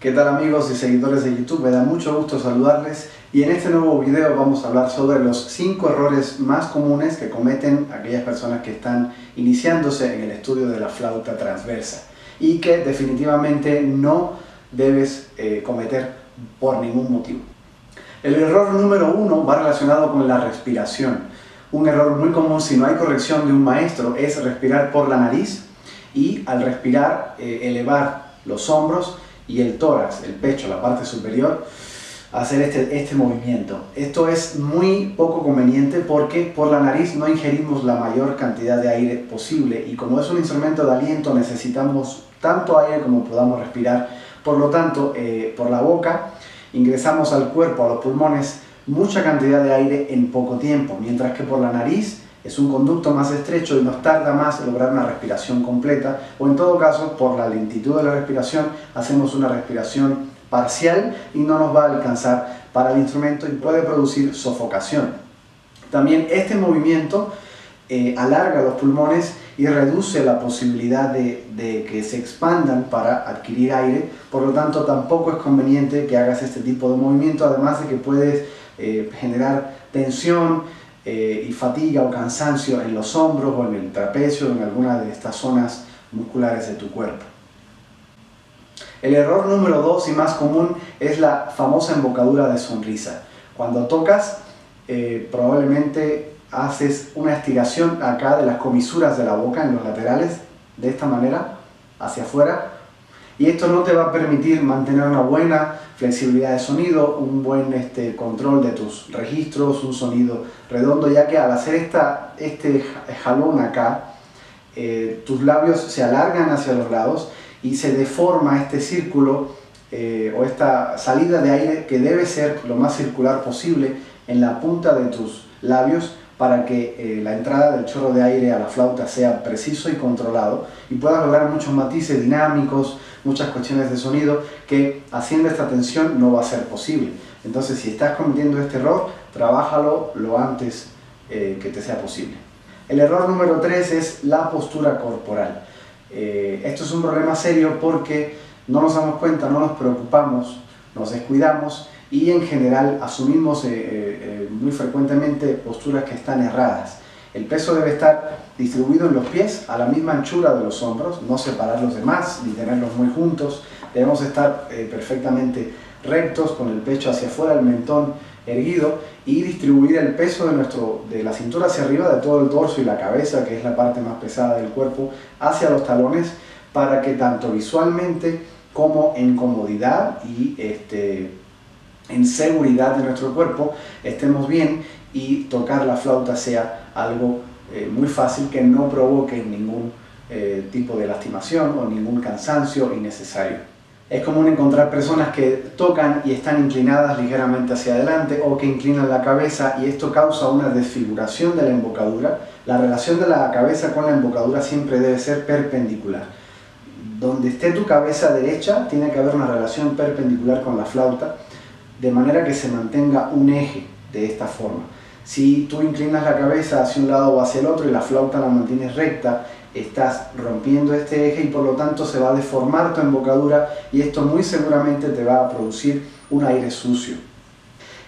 ¿Qué tal amigos y seguidores de YouTube? Me da mucho gusto saludarles y en este nuevo video vamos a hablar sobre los 5 errores más comunes que cometen aquellas personas que están iniciándose en el estudio de la flauta transversa y que definitivamente no debes eh, cometer por ningún motivo. El error número uno va relacionado con la respiración. Un error muy común si no hay corrección de un maestro es respirar por la nariz y al respirar eh, elevar los hombros y el tórax, el pecho, la parte superior, hacer este, este movimiento. Esto es muy poco conveniente porque por la nariz no ingerimos la mayor cantidad de aire posible y como es un instrumento de aliento necesitamos tanto aire como podamos respirar. Por lo tanto, eh, por la boca ingresamos al cuerpo, a los pulmones, mucha cantidad de aire en poco tiempo, mientras que por la nariz es un conducto más estrecho y nos tarda más lograr una respiración completa o en todo caso por la lentitud de la respiración hacemos una respiración parcial y no nos va a alcanzar para el instrumento y puede producir sofocación. También este movimiento eh, alarga los pulmones y reduce la posibilidad de, que se expandan para adquirir aire, por lo tanto tampoco es conveniente que hagas este tipo de movimiento, además de que puedes eh, generar tensión, eh, y fatiga o cansancio en los hombros o en el trapecio o en alguna de estas zonas musculares de tu cuerpo. El error número dos y más común es la famosa embocadura de sonrisa. Cuando tocas, eh, probablemente haces una estiración acá de las comisuras de la boca en los laterales, de esta manera, hacia afuera, y esto no te va a permitir mantener una buena flexibilidad de sonido, un buen este, control de tus registros, un sonido redondo, ya que al hacer esta, este jalón acá, eh, tus labios se alargan hacia los lados y se deforma este círculo eh, o esta salida de aire que debe ser lo más circular posible en la punta de tus labios para que eh, la entrada del chorro de aire a la flauta sea preciso y controlado y puedas lograr muchos matices dinámicos, muchas cuestiones de sonido que haciendo esta tensión no va a ser posible. Entonces si estás cometiendo este error, trabájalo lo antes eh, que te sea posible. El error número 3 es la postura corporal. Eh, esto es un problema serio porque no nos damos cuenta, no nos preocupamos, nos descuidamos y en general asumimos eh, eh, muy frecuentemente posturas que están erradas. El peso debe estar distribuido en los pies a la misma anchura de los hombros, no separarlos de más ni tenerlos muy juntos. Debemos estar eh, perfectamente rectos con el pecho hacia afuera, el mentón erguido y distribuir el peso de, nuestro, de la cintura hacia arriba, de todo el torso y la cabeza, que es la parte más pesada del cuerpo, hacia los talones para que tanto visualmente como en comodidad y este, en seguridad de nuestro cuerpo, estemos bien y tocar la flauta sea algo eh, muy fácil que no provoque ningún eh, tipo de lastimación o ningún cansancio innecesario. Es común encontrar personas que tocan y están inclinadas ligeramente hacia adelante o que inclinan la cabeza y esto causa una desfiguración de la embocadura. La relación de la cabeza con la embocadura siempre debe ser perpendicular. Donde esté tu cabeza derecha tiene que haber una relación perpendicular con la flauta de manera que se mantenga un eje de esta forma. Si tú inclinas la cabeza hacia un lado o hacia el otro y la flauta la mantienes recta, estás rompiendo este eje y por lo tanto se va a deformar tu embocadura y esto muy seguramente te va a producir un aire sucio.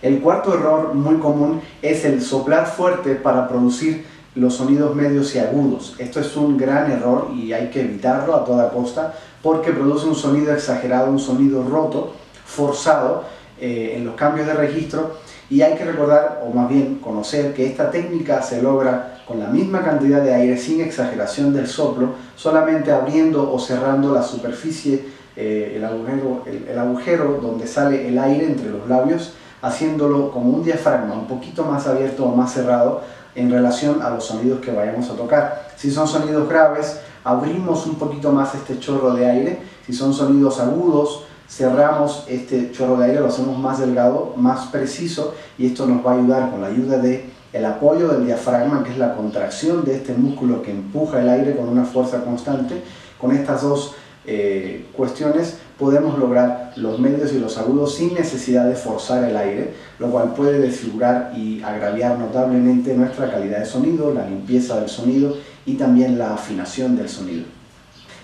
El cuarto error muy común es el soplar fuerte para producir los sonidos medios y agudos. Esto es un gran error y hay que evitarlo a toda costa porque produce un sonido exagerado, un sonido roto, forzado eh, en los cambios de registro y hay que recordar, o más bien conocer, que esta técnica se logra con la misma cantidad de aire sin exageración del soplo, solamente abriendo o cerrando la superficie, eh, el, agujero, el, agujero donde sale el aire entre los labios, haciéndolo como un diafragma un poquito más abierto o más cerrado en relación a los sonidos que vayamos a tocar. Si son sonidos graves, abrimos un poquito más este chorro de aire. Si son sonidos agudos, cerramos este chorro de aire, lo hacemos más delgado, más preciso y esto nos va a ayudar con la ayuda de el apoyo del diafragma, que es la contracción de este músculo que empuja el aire con una fuerza constante. Con estas dos eh, cuestiones podemos lograr los medios y los agudos sin necesidad de forzar el aire, lo cual puede desfigurar y agraviar notablemente nuestra calidad de sonido, la limpieza del sonido y también la afinación del sonido.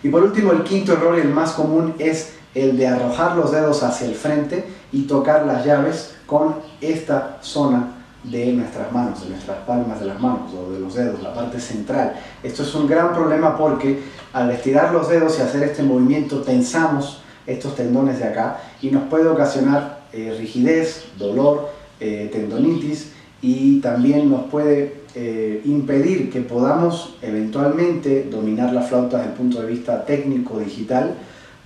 Y por último, el quinto error y el más común es el de arrojar los dedos hacia el frente y tocar las llaves con esta zona de nuestras manos, de nuestras palmas de las manos o de los dedos, la parte central. Esto es un gran problema porque al estirar los dedos y hacer este movimiento tensamos estos tendones de acá y nos puede ocasionar eh, rigidez, dolor, eh, tendonitis y también nos puede eh, impedir que podamos eventualmente dominar la flauta desde el punto de vista técnico digital.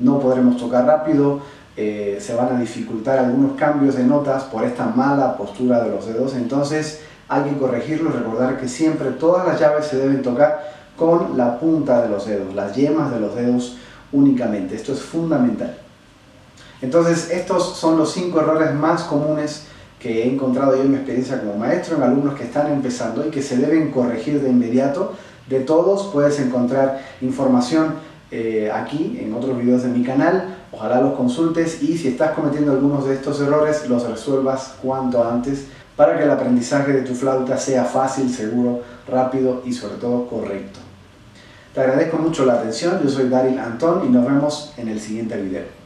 No podremos tocar rápido, eh, se van a dificultar algunos cambios de notas por esta mala postura de los dedos. Entonces hay que corregirlo, recordar que siempre todas las llaves se deben tocar con la punta de los dedos, las yemas de los dedos únicamente. Esto es fundamental. Entonces estos son los cinco errores más comunes que he encontrado yo en mi experiencia como maestro en alumnos que están empezando y que se deben corregir de inmediato. De todos puedes encontrar información eh, aquí en otros videos de mi canal, ojalá los consultes y si estás cometiendo algunos de estos errores los resuelvas cuanto antes para que el aprendizaje de tu flauta sea fácil, seguro, rápido y sobre todo correcto. Te agradezco mucho la atención, yo soy Daryl Antón y nos vemos en el siguiente video.